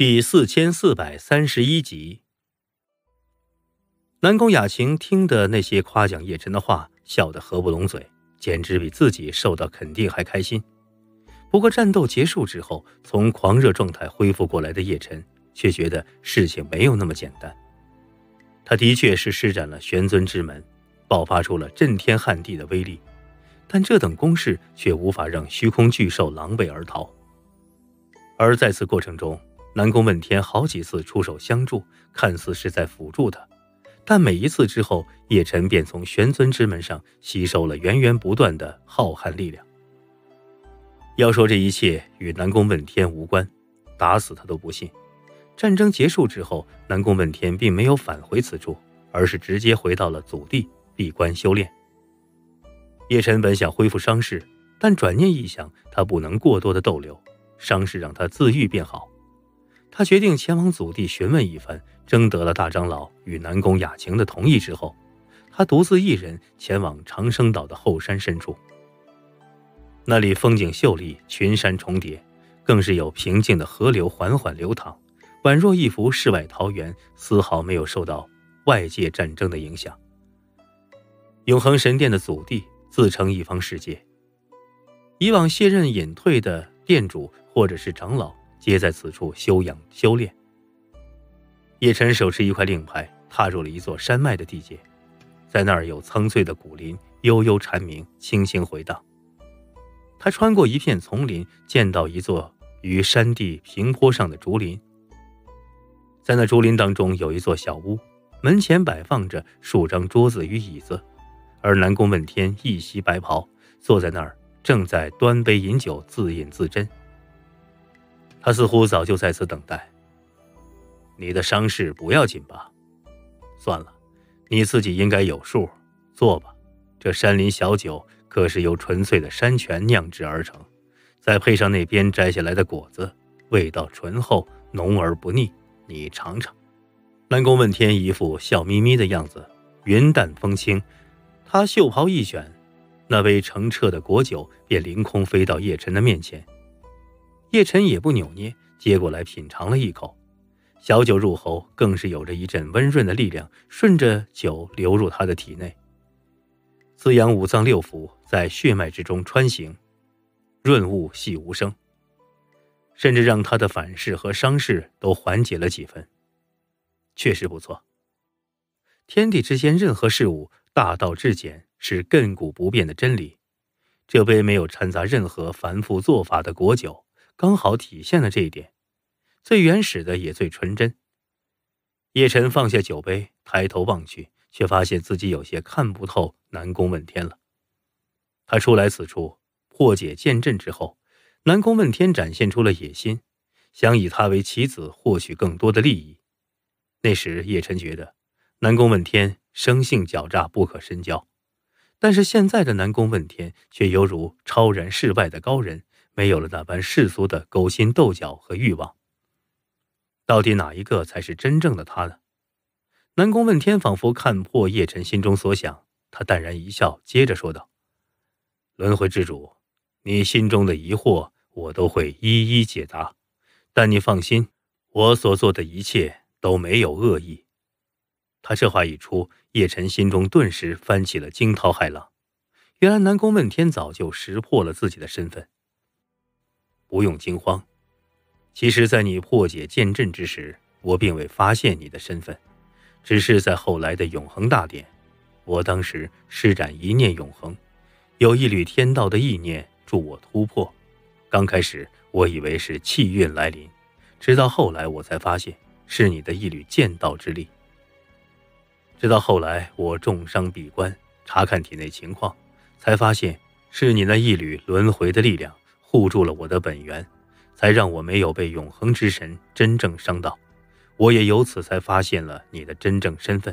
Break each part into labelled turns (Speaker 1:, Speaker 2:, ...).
Speaker 1: 第四千四百三十一集，南宫雅晴听的那些夸奖叶晨的话，笑得合不拢嘴，简直比自己受到肯定还开心。不过战斗结束之后，从狂热状态恢复过来的叶晨却觉得事情没有那么简单。他的确是施展了玄尊之门，爆发出了震天撼地的威力，但这等攻势却无法让虚空巨兽狼狈而逃。而在此过程中，南宫问天好几次出手相助，看似是在辅助他，但每一次之后，叶辰便从玄尊之门上吸收了源源不断的浩瀚力量。要说这一切与南宫问天无关，打死他都不信。战争结束之后，南宫问天并没有返回此处，而是直接回到了祖地闭关修炼。叶晨本想恢复伤势，但转念一想，他不能过多的逗留，伤势让他自愈便好。他决定前往祖地询问一番，征得了大长老与南宫雅晴的同意之后，他独自一人前往长生岛的后山深处。那里风景秀丽，群山重叠，更是有平静的河流缓缓流淌，宛若一幅世外桃源，丝毫没有受到外界战争的影响。永恒神殿的祖地自成一方世界，以往卸任隐退的殿主或者是长老。皆在此处修养修炼。叶晨手持一块令牌，踏入了一座山脉的地界，在那儿有苍翠的古林，悠悠蝉鸣，轻轻回荡。他穿过一片丛林，见到一座于山地平坡上的竹林。在那竹林当中，有一座小屋，门前摆放着数张桌子与椅子，而南宫问天一袭白袍，坐在那儿，正在端杯饮酒，自饮自斟。他似乎早就在此等待。你的伤势不要紧吧？算了，你自己应该有数。坐吧，这山林小酒可是由纯粹的山泉酿制而成，再配上那边摘下来的果子，味道醇厚浓而不腻。你尝尝。南宫问天一副笑眯眯的样子，云淡风轻。他袖袍一卷，那杯澄澈的果酒便凌空飞到叶晨的面前。叶晨也不扭捏，接过来品尝了一口，小酒入喉，更是有着一阵温润的力量，顺着酒流入他的体内，滋养五脏六腑，在血脉之中穿行，润物细无声，甚至让他的反噬和伤势都缓解了几分，确实不错。天地之间任何事物，大道至简是亘古不变的真理。这杯没有掺杂任何繁复做法的果酒。刚好体现了这一点，最原始的也最纯真。叶晨放下酒杯，抬头望去，却发现自己有些看不透南宫问天了。他初来此处破解剑阵之后，南宫问天展现出了野心，想以他为棋子，获取更多的利益。那时叶晨觉得南宫问天生性狡诈，不可深交，但是现在的南宫问天却犹如超然世外的高人。没有了那般世俗的勾心斗角和欲望，到底哪一个才是真正的他呢？南宫问天仿佛看破叶晨心中所想，他淡然一笑，接着说道：“轮回之主，你心中的疑惑我都会一一解答，但你放心，我所做的一切都没有恶意。”他这话一出，叶晨心中顿时翻起了惊涛骇浪。原来南宫问天早就识破了自己的身份。不用惊慌，其实，在你破解剑阵之时，我并未发现你的身份，只是在后来的永恒大典，我当时施展一念永恒，有一缕天道的意念助我突破。刚开始，我以为是气运来临，直到后来，我才发现是你的一缕剑道之力。直到后来，我重伤闭关，查看体内情况，才发现是你那一缕轮回的力量。护住了我的本源，才让我没有被永恒之神真正伤到。我也由此才发现了你的真正身份。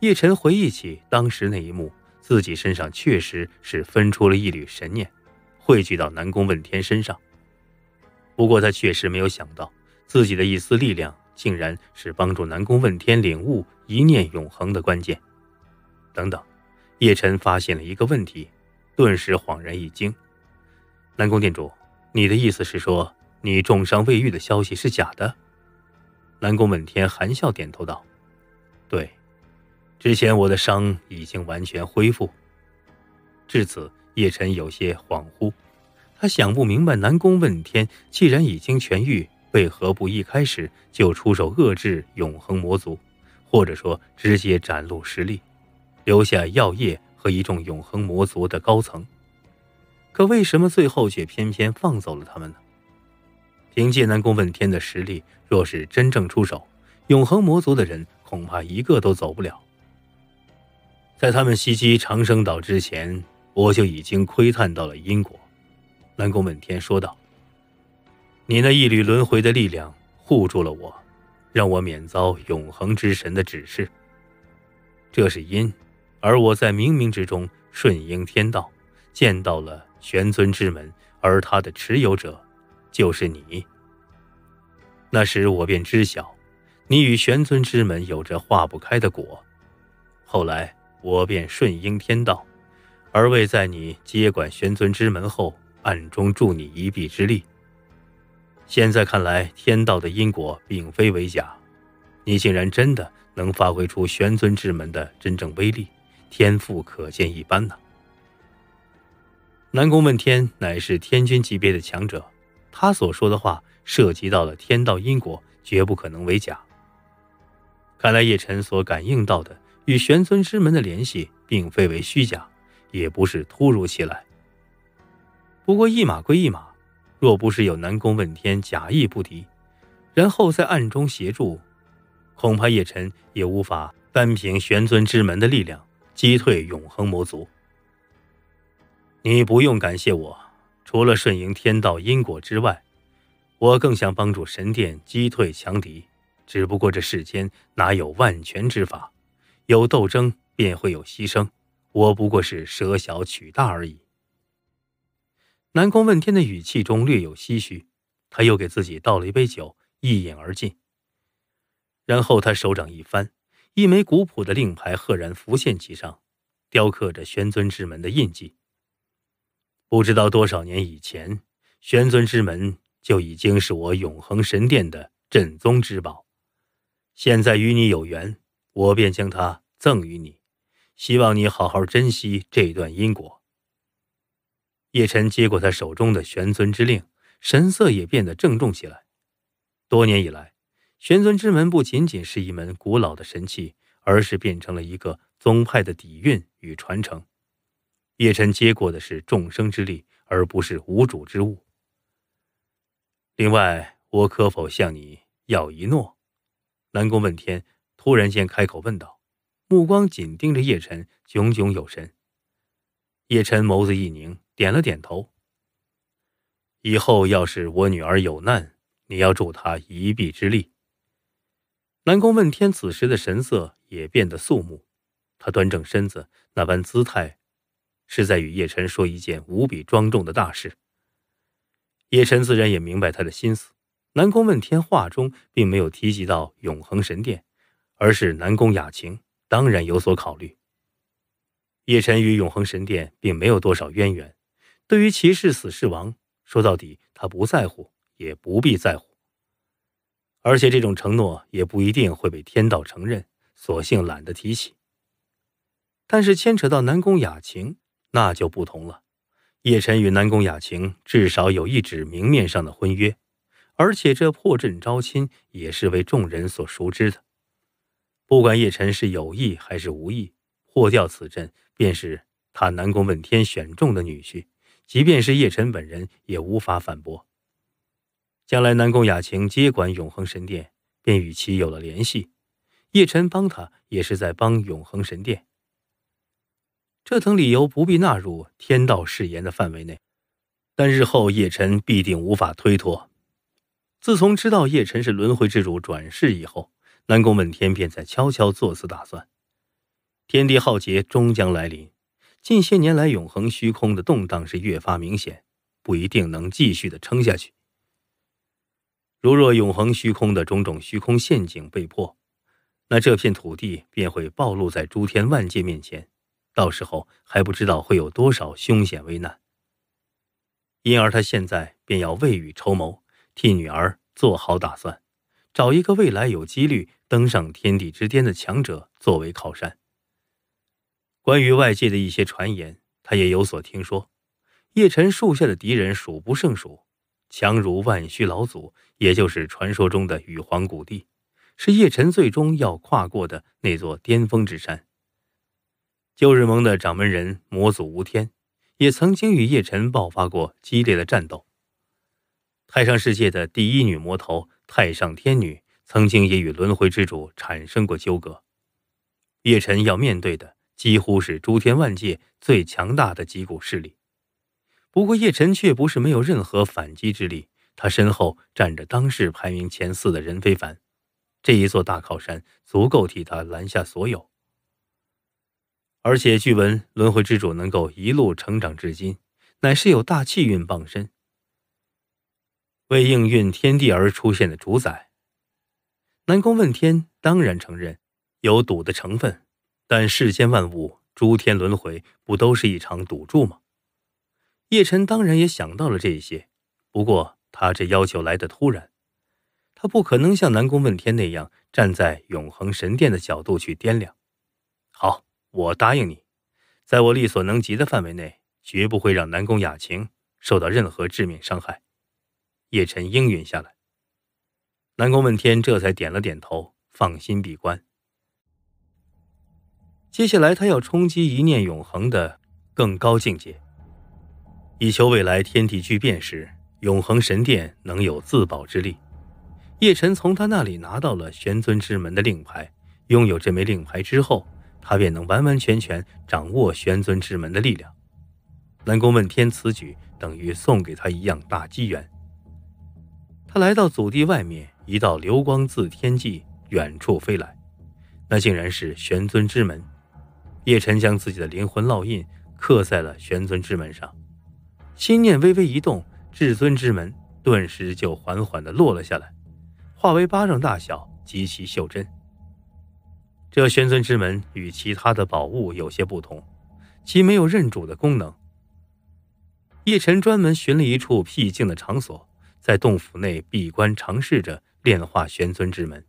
Speaker 1: 叶晨回忆起当时那一幕，自己身上确实是分出了一缕神念，汇聚到南宫问天身上。不过他确实没有想到，自己的一丝力量，竟然是帮助南宫问天领悟一念永恒的关键。等等，叶晨发现了一个问题，顿时恍然一惊。南宫店主，你的意思是说，你重伤未愈的消息是假的？南宫问天含笑点头道：“对，之前我的伤已经完全恢复。”至此，叶晨有些恍惚，他想不明白南宫问天既然已经痊愈，为何不一开始就出手遏制永恒魔族，或者说直接展露实力，留下药液和一众永恒魔族的高层？可为什么最后却偏偏放走了他们呢？凭借南宫问天的实力，若是真正出手，永恒魔族的人恐怕一个都走不了。在他们袭击长生岛之前，我就已经窥探到了因果。南宫问天说道：“你那一缕轮回的力量护住了我，让我免遭永恒之神的指示。这是因，而我在冥冥之中顺应天道，见到了。”玄尊之门，而他的持有者，就是你。那时我便知晓，你与玄尊之门有着化不开的果。后来我便顺应天道，而为在你接管玄尊之门后，暗中助你一臂之力。现在看来，天道的因果并非为假，你竟然真的能发挥出玄尊之门的真正威力，天赋可见一斑呐！南宫问天乃是天君级别的强者，他所说的话涉及到了天道因果，绝不可能为假。看来叶辰所感应到的与玄尊之门的联系，并非为虚假，也不是突如其来。不过一码归一码，若不是有南宫问天假意不敌，然后在暗中协助，恐怕叶辰也无法单凭玄尊之门的力量击退永恒魔族。你不用感谢我，除了顺应天道因果之外，我更想帮助神殿击退强敌。只不过这世间哪有万全之法？有斗争便会有牺牲，我不过是舍小取大而已。南宫问天的语气中略有唏嘘，他又给自己倒了一杯酒，一饮而尽。然后他手掌一翻，一枚古朴的令牌赫然浮现其上，雕刻着玄尊之门的印记。不知道多少年以前，玄尊之门就已经是我永恒神殿的镇宗之宝。现在与你有缘，我便将它赠予你，希望你好好珍惜这段因果。叶晨接过他手中的玄尊之令，神色也变得郑重起来。多年以来，玄尊之门不仅仅是一门古老的神器，而是变成了一个宗派的底蕴与传承。叶晨接过的是众生之力，而不是无主之物。另外，我可否向你要一诺？南宫问天突然间开口问道，目光紧盯着叶晨，炯炯有神。叶晨眸子一凝，点了点头。以后要是我女儿有难，你要助她一臂之力。南宫问天此时的神色也变得肃穆，他端正身子，那般姿态。是在与叶晨说一件无比庄重的大事。叶晨自然也明白他的心思。南宫问天话中并没有提及到永恒神殿，而是南宫雅晴，当然有所考虑。叶晨与永恒神殿并没有多少渊源，对于骑士死是亡，说到底他不在乎，也不必在乎。而且这种承诺也不一定会被天道承认，索性懒得提起。但是牵扯到南宫雅晴。那就不同了，叶晨与南宫雅晴至少有一纸明面上的婚约，而且这破阵招亲也是为众人所熟知的。不管叶晨是有意还是无意，破掉此阵，便是他南宫问天选中的女婿，即便是叶晨本人也无法反驳。将来南宫雅晴接管永恒神殿，便与其有了联系，叶晨帮他也是在帮永恒神殿。这等理由不必纳入天道誓言的范围内，但日后叶辰必定无法推脱。自从知道叶辰是轮回之主转世以后，南宫问天便在悄悄做此打算。天地浩劫终将来临，近些年来永恒虚空的动荡是越发明显，不一定能继续的撑下去。如若永恒虚空的种种虚空陷阱被破，那这片土地便会暴露在诸天万界面前。到时候还不知道会有多少凶险危难，因而他现在便要未雨绸缪，替女儿做好打算，找一个未来有几率登上天地之巅的强者作为靠山。关于外界的一些传言，他也有所听说。叶辰树下的敌人数不胜数，强如万虚老祖，也就是传说中的羽皇谷地，是叶辰最终要跨过的那座巅峰之山。旧日盟的掌门人魔祖无天，也曾经与叶辰爆发过激烈的战斗。太上世界的第一女魔头太上天女，曾经也与轮回之主产生过纠葛。叶辰要面对的，几乎是诸天万界最强大的几股势力。不过叶晨却不是没有任何反击之力，他身后站着当世排名前四的任非凡，这一座大靠山足够替他拦下所有。而且据闻轮回之主能够一路成长至今，乃是有大气运傍身，为应运天地而出现的主宰。南宫问天当然承认有赌的成分，但世间万物、诸天轮回不都是一场赌注吗？叶辰当然也想到了这些，不过他这要求来的突然，他不可能像南宫问天那样站在永恒神殿的角度去掂量。好，我答应你，在我力所能及的范围内，绝不会让南宫雅晴受到任何致命伤害。叶晨应允下来，南宫问天这才点了点头，放心闭关。接下来，他要冲击一念永恒的更高境界。以求未来天地巨变时，永恒神殿能有自保之力。叶晨从他那里拿到了玄尊之门的令牌，拥有这枚令牌之后，他便能完完全全掌握玄尊之门的力量。南宫问天此举等于送给他一样大机缘。他来到祖地外面，一道流光自天际远处飞来，那竟然是玄尊之门。叶辰将自己的灵魂烙印刻在了玄尊之门上。心念微微一动，至尊之门顿时就缓缓地落了下来，化为巴掌大小，极其袖珍。这玄尊之门与其他的宝物有些不同，其没有认主的功能。叶辰专门寻了一处僻静的场所，在洞府内闭关尝试着炼化玄尊之门。